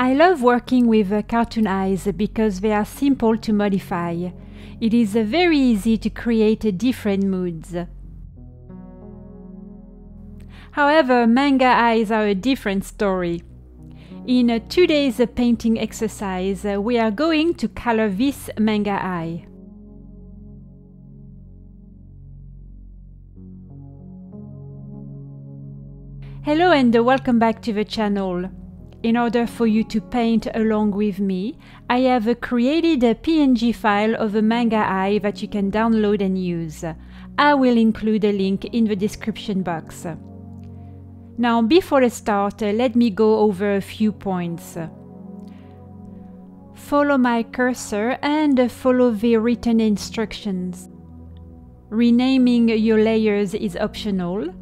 I love working with uh, cartoon eyes because they are simple to modify. It is uh, very easy to create uh, different moods. However, manga eyes are a different story. In today's painting exercise, we are going to color this manga eye. Hello and welcome back to the channel. In order for you to paint along with me, I have created a PNG file of a manga eye that you can download and use. I will include a link in the description box. Now, before I start, uh, let me go over a few points. Follow my cursor and follow the written instructions. Renaming your layers is optional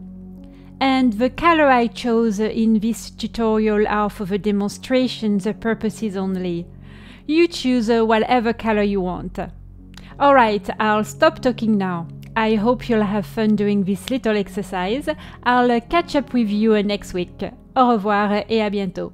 and the color I chose in this tutorial are for the demonstrations purposes only. You choose uh, whatever color you want. Alright, I'll stop talking now. I hope you'll have fun doing this little exercise. I'll uh, catch up with you uh, next week. Au revoir et à bientôt.